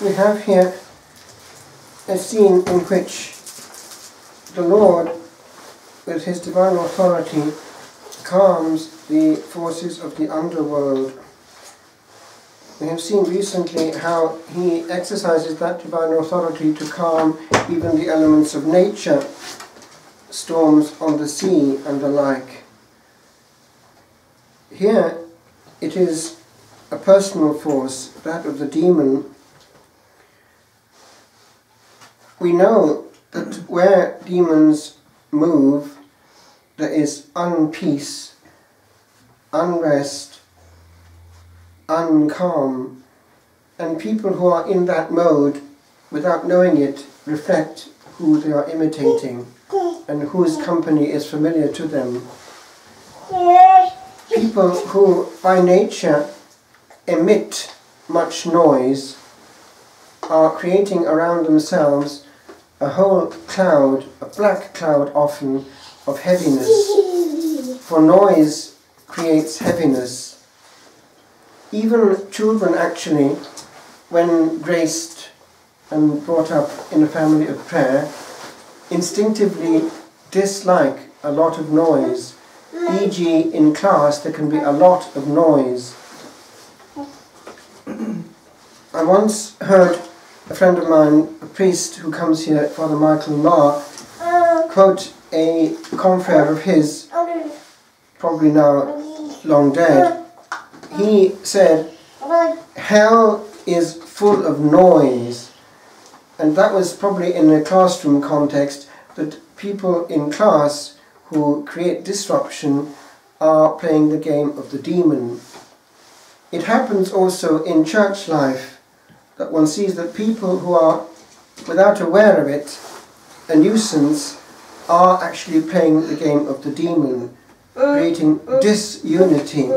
we have here a scene in which the Lord, with his divine authority, calms the forces of the underworld. We have seen recently how he exercises that divine authority to calm even the elements of nature, storms on the sea and the like. Here it is a personal force, that of the demon. We know that where demons move, there is unpeace, unrest, uncalm, and people who are in that mode, without knowing it, reflect who they are imitating and whose company is familiar to them. People who, by nature, emit much noise are creating around themselves a whole cloud, a black cloud often, of heaviness. For noise creates heaviness. Even children actually, when graced and brought up in a family of prayer, instinctively dislike a lot of noise. E.g., in class, there can be a lot of noise. I once heard a friend of mine, a priest who comes here, Father Michael Marr, quote a confrere of his, probably now long dead. He said, Hell is full of noise. And that was probably in a classroom context that people in class who create disruption are playing the game of the demon. It happens also in church life that one sees that people who are, without aware of it, a nuisance, are actually playing the game of the demon, creating disunity,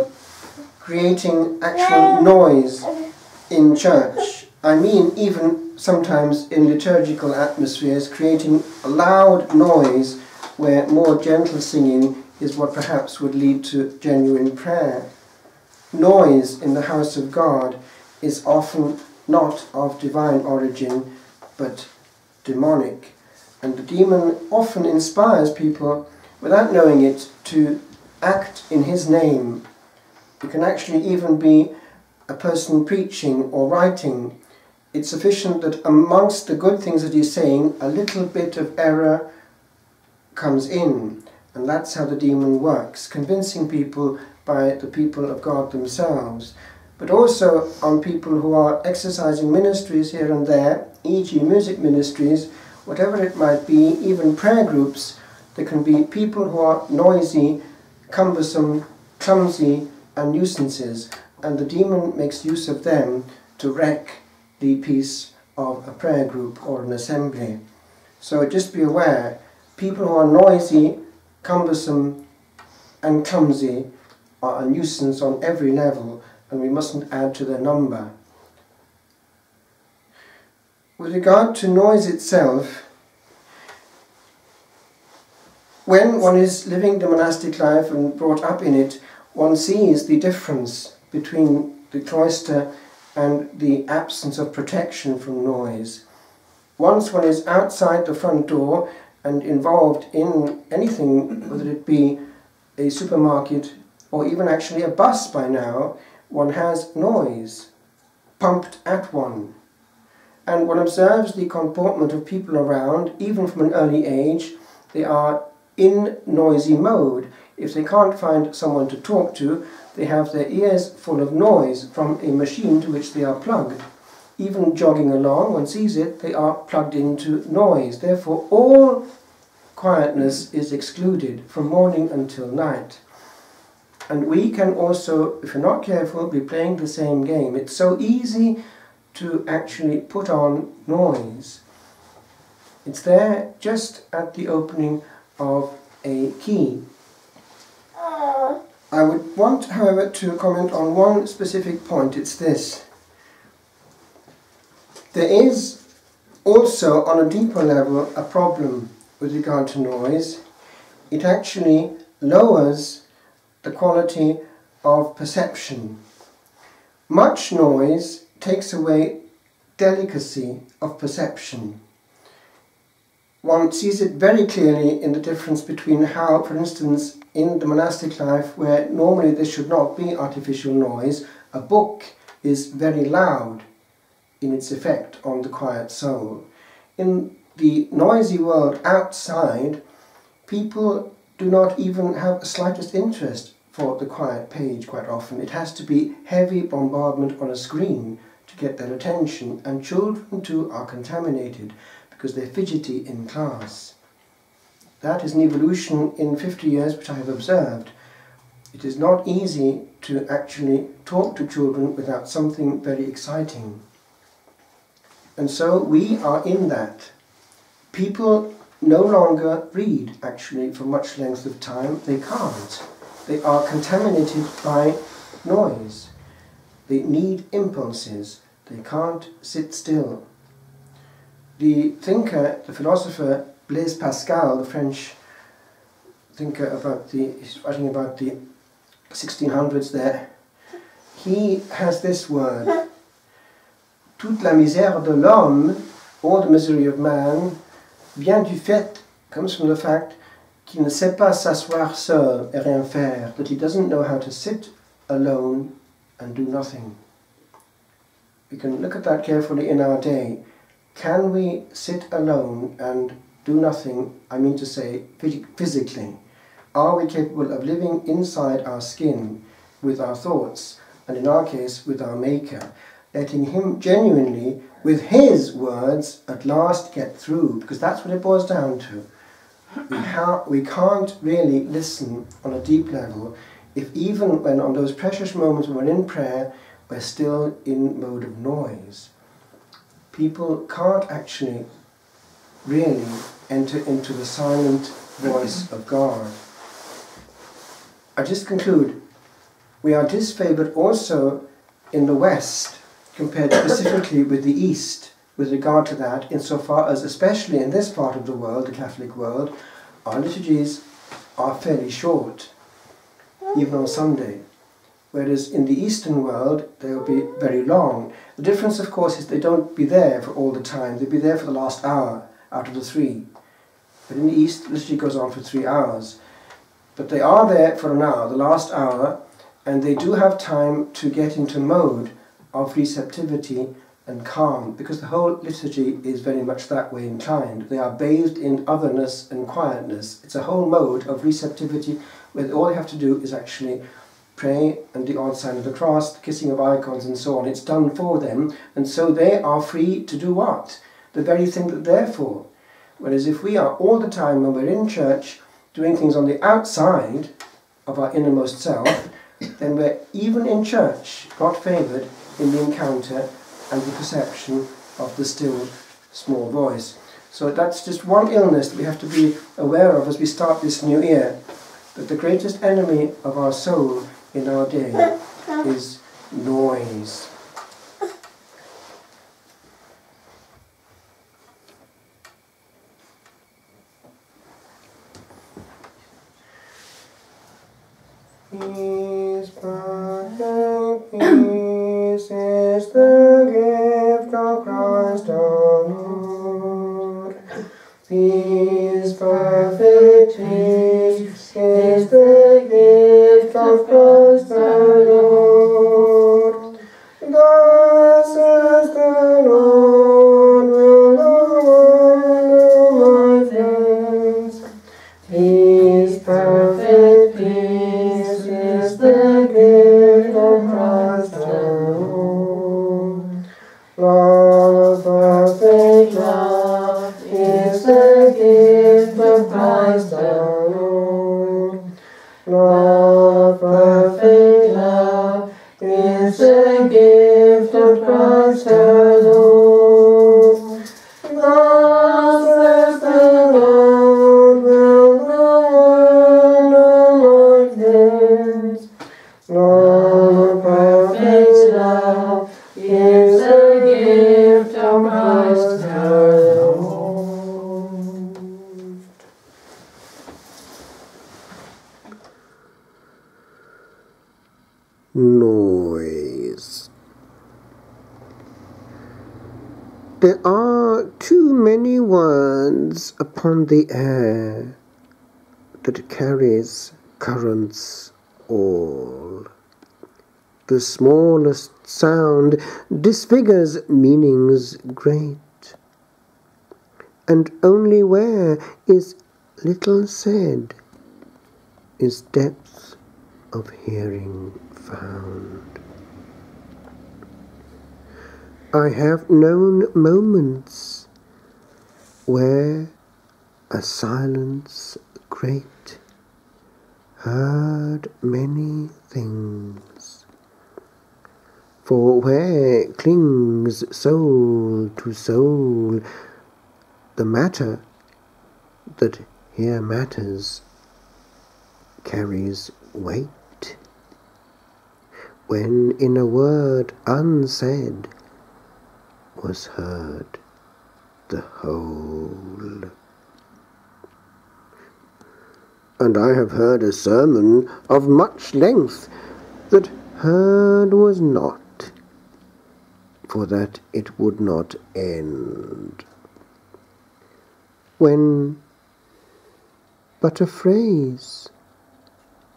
creating actual noise in church. I mean, even sometimes in liturgical atmospheres, creating a loud noise where more gentle singing is what perhaps would lead to genuine prayer. Noise in the house of God is often not of divine origin, but demonic. And the demon often inspires people, without knowing it, to act in his name. It can actually even be a person preaching or writing. It's sufficient that amongst the good things that he's saying, a little bit of error comes in. And that's how the demon works, convincing people by the people of God themselves but also on people who are exercising ministries here and there, e.g., music ministries, whatever it might be, even prayer groups. There can be people who are noisy, cumbersome, clumsy, and nuisances, and the demon makes use of them to wreck the peace of a prayer group or an assembly. So just be aware people who are noisy, cumbersome, and clumsy are a nuisance on every level and we mustn't add to their number. With regard to noise itself, when one is living the monastic life and brought up in it, one sees the difference between the cloister and the absence of protection from noise. Once one is outside the front door and involved in anything, whether it be a supermarket or even actually a bus by now, one has noise pumped at one. And one observes the comportment of people around, even from an early age, they are in noisy mode. If they can't find someone to talk to, they have their ears full of noise from a machine to which they are plugged. Even jogging along, one sees it, they are plugged into noise. Therefore, all quietness is excluded from morning until night. And we can also, if you're not careful, be playing the same game. It's so easy to actually put on noise. It's there just at the opening of a key. I would want, however, to comment on one specific point. It's this. There is also, on a deeper level, a problem with regard to noise. It actually lowers the quality of perception. Much noise takes away delicacy of perception. One sees it very clearly in the difference between how, for instance, in the monastic life, where normally there should not be artificial noise, a book is very loud in its effect on the quiet soul. In the noisy world outside, people do not even have the slightest interest for the quiet page quite often. It has to be heavy bombardment on a screen to get their attention, and children too are contaminated because they're fidgety in class. That is an evolution in 50 years which I have observed. It is not easy to actually talk to children without something very exciting. And so we are in that. People no longer read actually for much length of time. They can't. They are contaminated by noise. They need impulses. They can't sit still. The thinker, the philosopher Blaise Pascal, the French thinker about the, he's writing about the 1600s there, he has this word, toute la misère de l'homme, all the misery of man, vient du fait, comes from the fact qu'il ne sait pas s'asseoir seul et rien faire, that he doesn't know how to sit alone and do nothing. We can look at that carefully in our day. Can we sit alone and do nothing, I mean to say physically? Are we capable of living inside our skin with our thoughts, and in our case with our Maker, letting Him genuinely, with His words, at last get through? Because that's what it boils down to. We, ha- we can't really listen on a deep level if even when on those precious moments when we're in prayer, we're still in mode of noise. People can't actually really enter into the silent voice of God. I just conclude, we are disfavored also in the West compared specifically with the East with regard to that, insofar as, especially in this part of the world, the Catholic world, our liturgies are fairly short, even on Sunday. Whereas in the Eastern world, they'll be very long. The difference, of course, is they don't be there for all the time. They'll be there for the last hour out of the three. But in the East, liturgy goes on for three hours. But they are there for an hour, the last hour, and they do have time to get into mode of receptivity and calm, because the whole liturgy is very much that way inclined. They are bathed in otherness and quietness. It's a whole mode of receptivity where all they have to do is actually pray and the odd sign of the cross, the kissing of icons and so on. It's done for them, and so they are free to do what? The very thing that they're for. Whereas if we are all the time when we're in church doing things on the outside of our innermost self, then we're even in church God favoured in the encounter and the perception of the still small voice. So that's just one illness that we have to be aware of as we start this new year. That the greatest enemy of our soul in our day is noise. gift Lord, perfect love is the gift of Christ Lord. Noise. There are too many words upon the air that carries currents all. The smallest sound disfigures meanings great, and only where is little said is depth of hearing found. I have known moments where a silence great heard many things. For where clings soul to soul, the matter that here matters carries weight. When in a word unsaid was heard the whole. And I have heard a sermon of much length that heard was not, for that it would not end. When but a phrase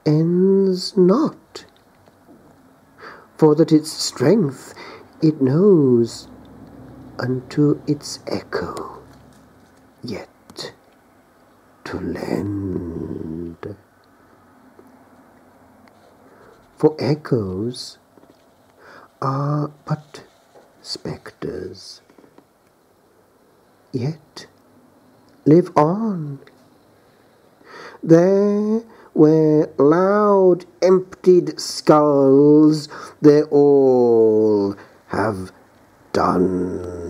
ends not, for that its strength it knows unto its echo yet to lend. For echoes are but spectres, yet live on. There where loud emptied skulls they all have done.